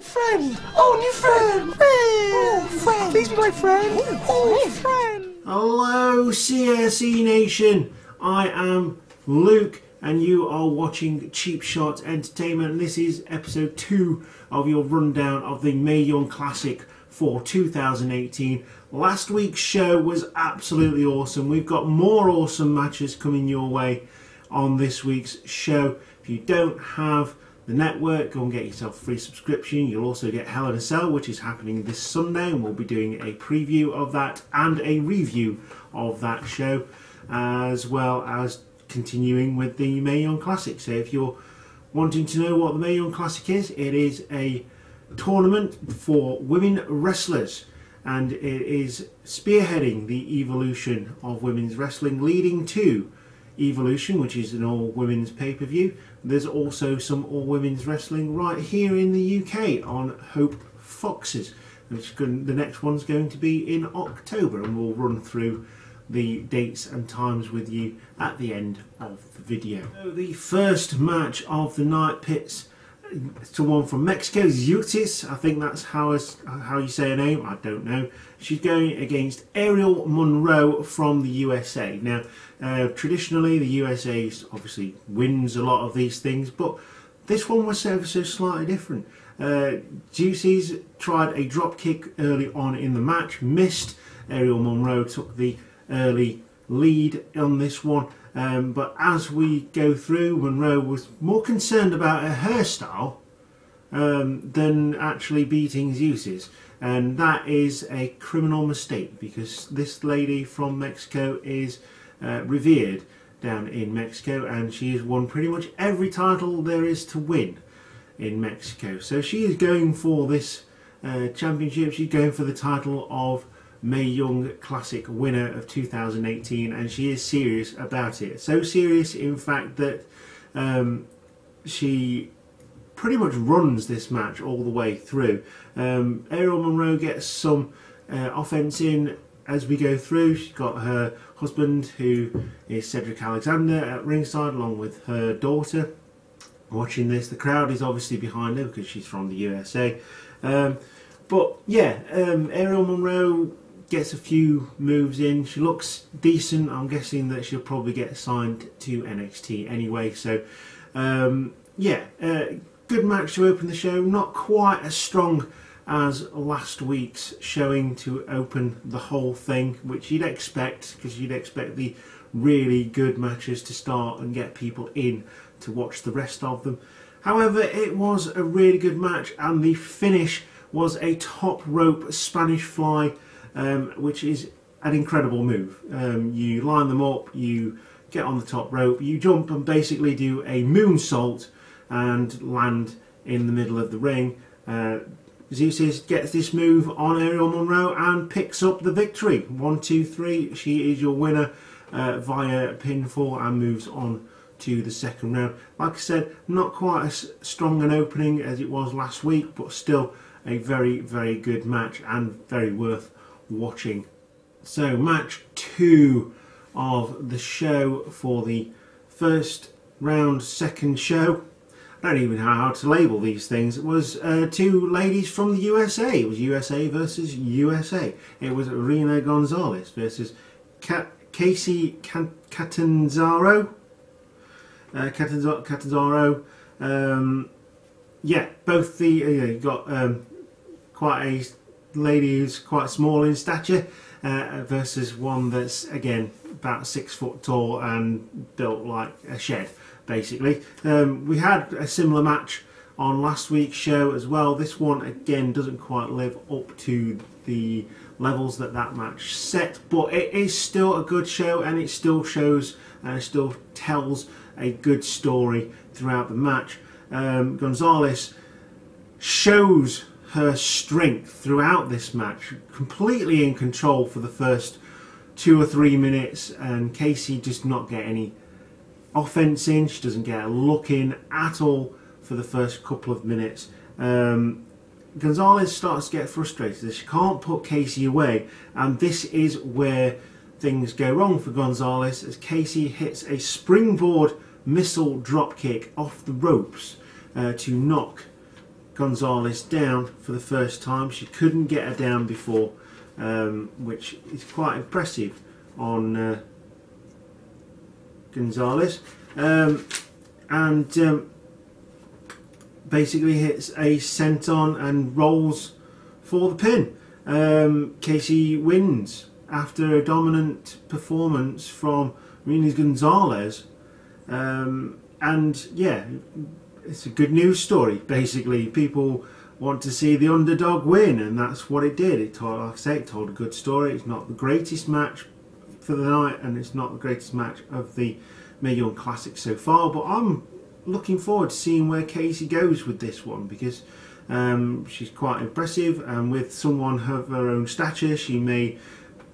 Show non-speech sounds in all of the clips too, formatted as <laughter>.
Friend! Oh, new friend! Friend! Oh, friend! Please be my friend! Oh, friend! Hello, CSE Nation. I am Luke, and you are watching Cheap Shot Entertainment. And this is episode two of your rundown of the Mae Young Classic for 2018. Last week's show was absolutely awesome. We've got more awesome matches coming your way on this week's show. If you don't have the network, go and get yourself a free subscription. You'll also get Hell in a Cell, which is happening this Sunday, and we'll be doing a preview of that and a review of that show, as well as continuing with the Mae Young Classic. So if you're wanting to know what the Mae Young Classic is, it is a tournament for women wrestlers and it is spearheading the evolution of women's wrestling, leading to Evolution, which is an all women's pay per view. There's also some all women's wrestling right here in the UK on Hope Foxes, which the next one's going to be in October, and we'll run through the dates and times with you at the end of the video. So the first match of the night pits to one from Mexico, Zeuxis. I think that's how how you say her name. I don't know. She's going against Aerial Monroe from the USA. Now, uh, traditionally, the USA obviously wins a lot of these things, but this one was so slightly different. Uh, Zeuxis tried a drop kick early on in the match, missed. Aerial Monroe took the early lead on this one. Um, but as we go through, Monroe was more concerned about her hairstyle um, than actually beating Zeuxis. And that is a criminal mistake because this lady from Mexico is uh, revered down in Mexico and she has won pretty much every title there is to win in Mexico. So she is going for this uh, championship. She's going for the title of Mae Young Classic winner of 2018 and she is serious about it. So serious in fact that um, she pretty much runs this match all the way through. Um, Aerial Monroe gets some uh, offense in as we go through. She's got her husband who is Cedric Alexander at ringside along with her daughter watching this. The crowd is obviously behind her because she's from the USA. Um, but yeah, um, Aerial Monroe gets a few moves in. She looks decent. I'm guessing that she'll probably get signed to NXT anyway. So, um, yeah, uh, good match to open the show. Not quite as strong as last week's showing to open the whole thing, which you'd expect because you'd expect the really good matches to start and get people in to watch the rest of them. However, it was a really good match, and the finish was a top rope Spanish fly um, which is an incredible move. Um, you line them up, you get on the top rope, you jump and basically do a moonsault and land in the middle of the ring. Uh, Zeuxis gets this move on Aerial Monroe and picks up the victory. One, two, three. She is your winner uh, via pinfall and moves on to the second round. Like I said, not quite as strong an opening as it was last week, but still a very, very good match and very worth watching. So, match two of the show for the first round, second show. I don't even know how to label these things. It was uh, two ladies from the USA. It was USA versus USA. It was Reina Gonzalez versus Ka Kacy Catanzaro. Uh, Catanzaro. Um, yeah, both the uh, you got um, quite a lady who's quite small in stature uh, versus one that's again about six foot tall and built like a shed basically. Um, we had a similar match on last week's show as well. This one again doesn't quite live up to the levels that that match set, but it is still a good show and it still shows and it still tells a good story throughout the match. Um, Gonzalez shows her strength throughout this match, completely in control for the first two or three minutes, and Kacy does not get any offense in. She doesn't get a look in at all for the first couple of minutes. Um, Gonzalez starts to get frustrated. She can't put Kacy away, and this is where things go wrong for Gonzalez as Kacy hits a springboard missile drop kick off the ropes uh, to knock Gonzalez down for the first time. She couldn't get her down before, um, which is quite impressive on uh, Gonzalez. Um, and um, basically hits a senton and rolls for the pin. Um, Kacy wins after a dominant performance from Marina Gonzalez. Um, and yeah, it's a good news story. Basically, people want to see the underdog win, and that's what it did. It told, like I say, it told a good story. It's not the greatest match for the night, and it's not the greatest match of the Mae Young Classic so far. But I'm looking forward to seeing where Kacy goes with this one because um, she's quite impressive, and with someone of her own stature, she may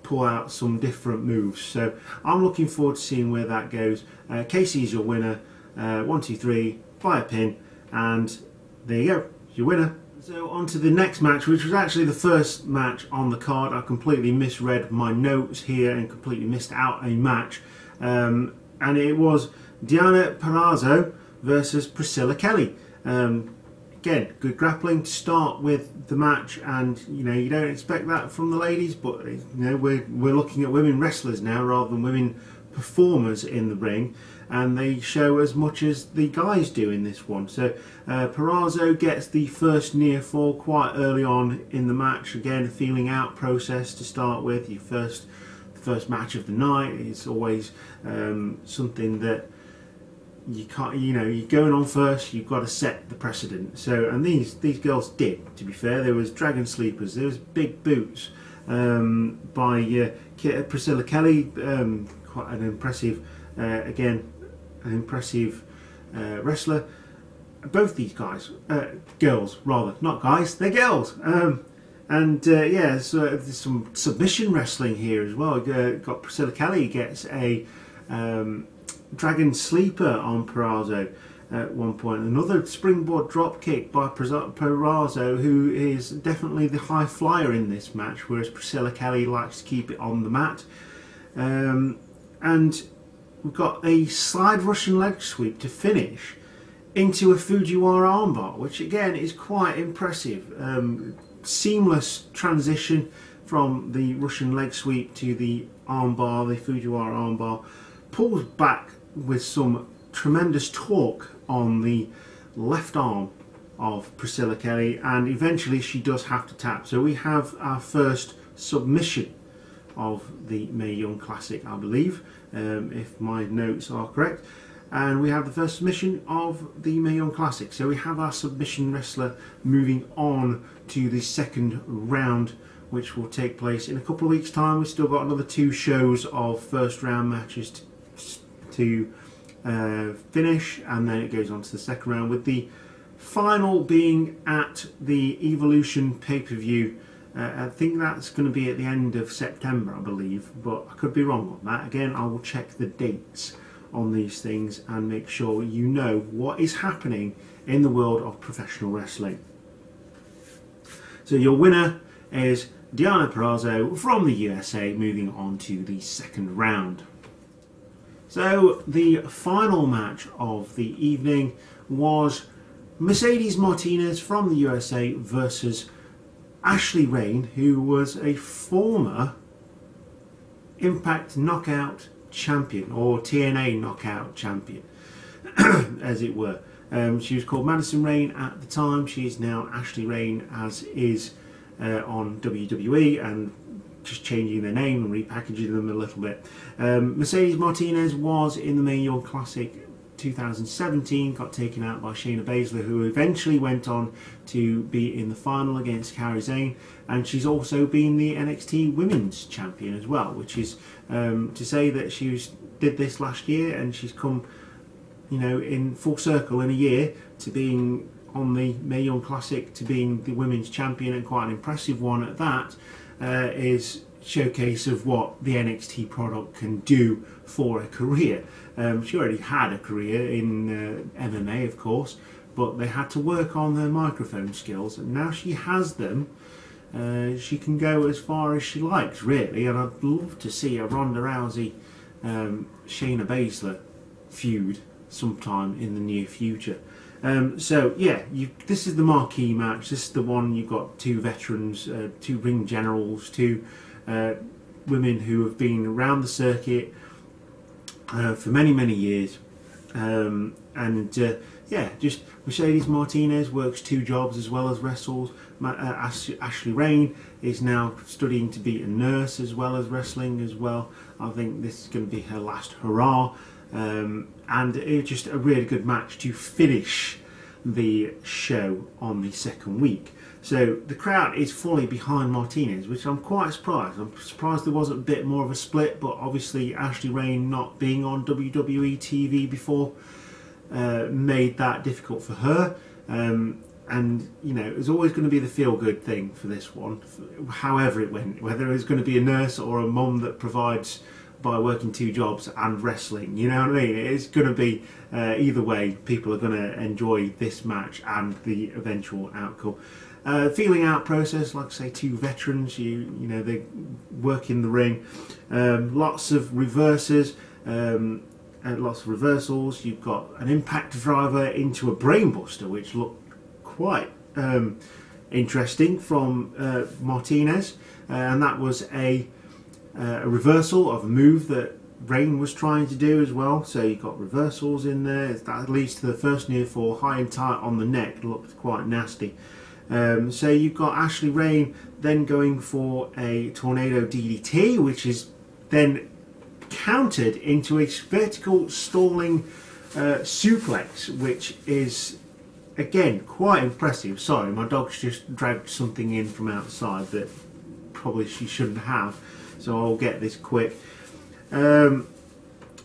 pull out some different moves. So I'm looking forward to seeing where that goes. Uh, Kacy's your winner. Uh, one, two, three, a pin, and there you go, your winner. So on to the next match, which was actually the first match on the card. I completely misread my notes here and completely missed out a match. Um, and it was Deonna Purrazzo versus Priscilla Kelly. Um, again, good grappling to start with the match, and you know you don't expect that from the ladies, but you know we're we're looking at women wrestlers now rather than women performers in the ring, and they show as much as the guys do in this one. So uh, Purrazzo gets the first near fall quite early on in the match. Again, feeling out process to start with. Your first first match of the night is always um, something that you can't you know you're going on first you've got to set the precedent so and these these girls did to be fair there was dragon sleepers there was big boots um, by uh, Priscilla Kelly um, quite an impressive uh, again an impressive uh, wrestler both these guys uh, girls rather not guys they're girls um, and uh, yeah so there's some submission wrestling here as well uh, got Priscilla Kelly gets a um, Dragon Sleeper on Purrazzo at one point. Another springboard drop kick by Purrazzo, who is definitely the high flyer in this match, whereas Priscilla Kelly likes to keep it on the mat. Um, and we've got a slide Russian leg sweep to finish into a Fujiwara armbar, which again is quite impressive. Um, seamless transition from the Russian leg sweep to the armbar, the Fujiwara armbar. Pulls back with some tremendous torque on the left arm of Priscilla Kelly and eventually she does have to tap. So we have our first submission of the Mae Young Classic I believe um, if my notes are correct and we have the first submission of the Mae Young Classic. So we have our submission wrestler moving on to the second round which will take place in a couple of weeks time. We've still got another two shows of first round matches to to uh, finish, and then it goes on to the second round with the final being at the Evolution pay per view. Uh, I think that's going to be at the end of September, I believe, but I could be wrong on that. Again, I will check the dates on these things and make sure you know what is happening in the world of professional wrestling. So, your winner is Deonna Purrazzo from the USA, moving on to the second round. So the final match of the evening was Mercedes Martinez from the USA versus Ashley Rayne, who was a former Impact Knockout champion or TNA Knockout champion, <clears throat> as it were. Um, she was called Madison Rayne at the time. She is now Ashley Rayne, as is uh, on WWE and just changing their name and repackaging them a little bit. Um, Mercedes Martinez was in the Mae Classic 2017, got taken out by Shayna Baszler, who eventually went on to be in the final against Kairi Sane, and she's also been the NXT Women's Champion as well, which is um, to say that she was, did this last year and she's come, you know, in full circle in a year to being on the Mae Young Classic to being the Women's Champion and quite an impressive one at that uh, is showcase of what the NXT product can do for a career. Um, she already had a career in uh, MMA, of course, but they had to work on their microphone skills, and now she has them. Uh, she can go as far as she likes, really, and I'd love to see a Ronda Rousey, um, Shayna Baszler feud sometime in the near future. Um, so yeah, you, this is the marquee match. This is the one you've got two veterans, uh, two ring generals, two uh, women who have been around the circuit uh, for many many years, um, and uh, yeah, just Mercedes Martinez works two jobs as well as wrestles. Ma- uh, Ash- Ashley Rayne is now studying to be a nurse as well as wrestling as well. I think this is going to be her last hurrah, um, and it's just a really good match to finish the show on the second week. So the crowd is fully behind Martinez, which I'm quite surprised. I'm surprised there wasn't a bit more of a split, but obviously Ashley Rayne not being on WWE TV before uh, made that difficult for her. Um, and you know, it was always going to be the feel-good thing for this one, however it went. Whether it was going to be a nurse or a mum that provides by working two jobs and wrestling, you know what I mean? It's going to be uh, either way. People are going to enjoy this match and the eventual outcome. Uh, feeling out process, like say, two veterans. You you know they work in the ring. Um, lots of reverses. Um, lots of reversals. You've got an impact driver into a brainbuster, which looked quite um, interesting from uh, Martinez, uh, and that was a, uh, a reversal of a move that Rayne was trying to do as well. So you've got reversals in there. That leads to the first near fall, high and tight on the neck, looked quite nasty. Um, so you've got Ashley Rayne then going for a tornado DDT, which is then countered into a vertical stalling uh, suplex, which is again quite impressive. Sorry, my dog's just dragged something in from outside that probably she shouldn't have, so I'll get this quick. Um,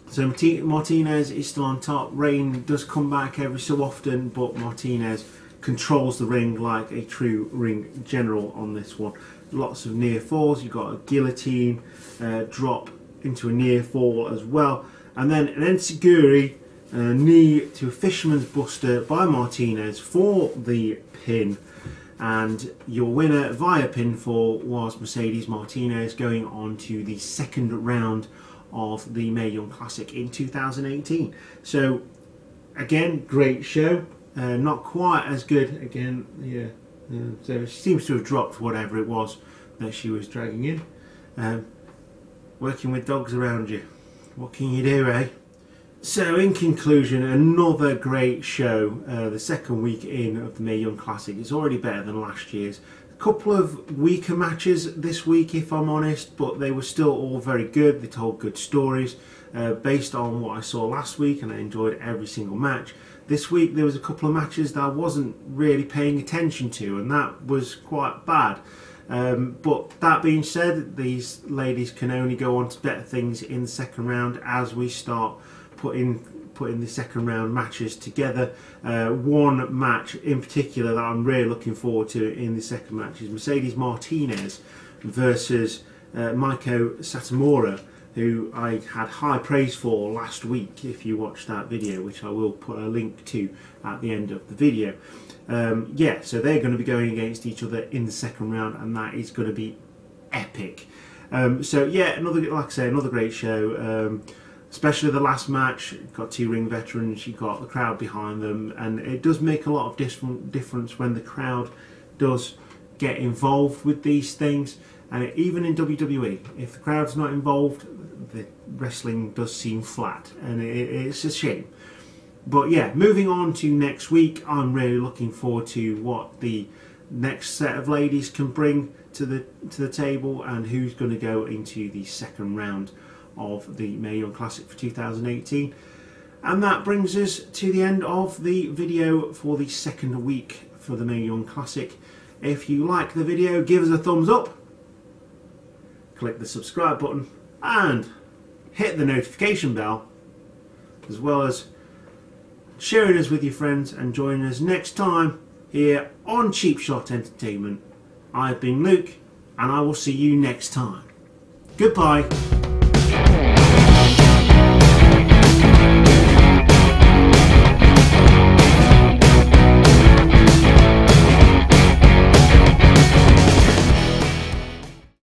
so Martinez is still on top. Rayne does come back every so often, but Martinez controls the ring like a true ring general on this one. Lots of near falls. You've got a guillotine uh, drop into a near fall as well, and then an enziguri uh, knee to a fisherman's buster by Martinez for the pin. And your winner via pinfall was Mercedes Martinez going on to the second round of the Mae Young Classic in 2018. So, again, great show. Uh, not quite as good again. Yeah. So she seems to have dropped whatever it was that she was dragging in. Um, working with dogs around you. What can you do, eh? So, in conclusion, another great show. Uh, the second week in of the Mae Young Classic. It's already better than last year's. A couple of weaker matches this week, if I'm honest, but they were still all very good. They told good stories uh, based on what I saw last week, and I enjoyed every single match. This week, there was a couple of matches that I wasn't really paying attention to, and that was quite bad. Um, but that being said, these ladies can only go on to better things in the second round as we start putting putting the second round matches together. Uh, one match in particular that I'm really looking forward to in the second match is Mercedes Martinez versus uh, Maiko Satomura, who I had high praise for last week. If you watched that video, which I will put a link to at the end of the video. Um, yeah, so they're going to be going against each other in the second round, and that is going to be epic. Um, so yeah, another like I say, another great show. Um, especially the last match, got two ring veterans, you've got the crowd behind them, and it does make a lot of difference when the crowd does get involved with these things. And it, even in WWE, if the crowd's not involved, the wrestling does seem flat, and it, it's a shame. But yeah, moving on to next week, I'm really looking forward to what the next set of ladies can bring to the to the table and who's going to go into the second round of the Mae Young Classic for 2018. And that brings us to the end of the video for the second week for the Mae Young Classic. If you like the video, give us a thumbs up, click the subscribe button, and hit the notification bell, as well as sharing us with your friends and joining us next time here on Cheap Shot Entertainment. I've been Luke, and I will see you next time. Goodbye.